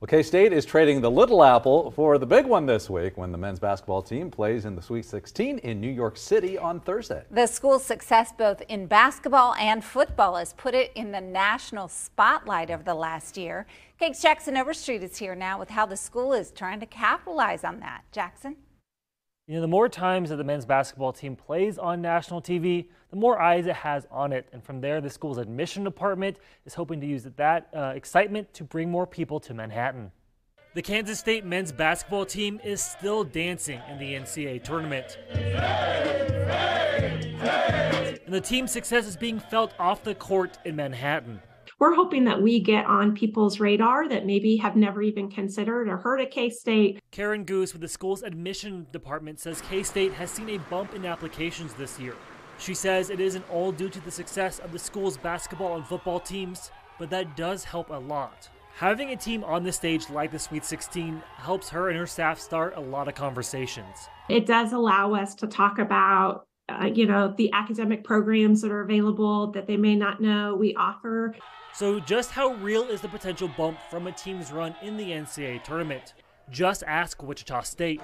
Well, K-State is trading the Little Apple for the big one this week when the men's basketball team plays in the Sweet 16 in New York City on Thursday. The school's success both in basketball and football has put it in the national spotlight over the last year. KAKE's Jackson Overstreet is here now with how the school is trying to capitalize on that. Jackson? You know, the more times that the men's basketball team plays on national TV, the more eyes it has on it. And from there, the school's admission department is hoping to use that uh, excitement to bring more people to Manhattan. The Kansas State men's basketball team is still dancing in the NCAA tournament. And the team's success is being felt off the court in Manhattan we're hoping that we get on people's radar that maybe have never even considered or heard of K State. Karen Goos with the school's admission department says K State has seen a bump in applications this year. She says it isn't all due to the success of the school's basketball and football teams, but that does help a lot. Having a team on the stage like the Sweet 16 helps her and her staff start a lot of conversations. It does allow us to talk about uh, you know the academic programs that are available that they may not know we offer so, just how real is the potential bump from a team's run in the NCAA tournament? Just ask Wichita State.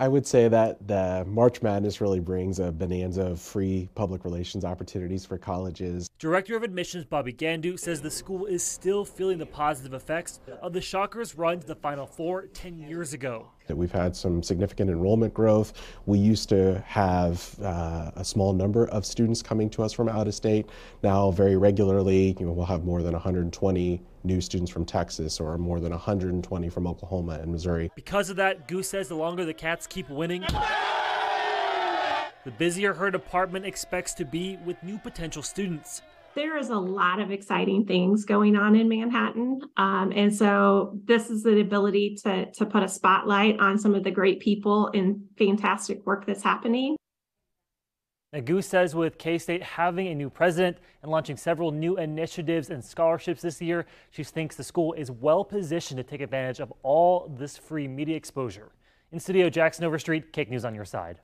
I would say that the March Madness really brings a bonanza of free public relations opportunities for colleges. Director of Admissions Bobby Gandu says the school is still feeling the positive effects of the Shockers' run to the Final Four 10 years ago. That we've had some significant enrollment growth. We used to have uh, a small number of students coming to us from out of state. Now, very regularly, you know, we'll have more than 120 new students from Texas or more than 120 from Oklahoma and Missouri. Because of that, Goos says the longer the Cats keep winning, the busier her department expects to be with new potential students. There is a lot of exciting things going on in Manhattan. Um, and so this is the ability to, to put a spotlight on some of the great people and fantastic work that's happening. Nagu says with K-State having a new president and launching several new initiatives and scholarships this year, she thinks the school is well positioned to take advantage of all this free media exposure. In studio, Jackson Overstreet, KAKE News on your side.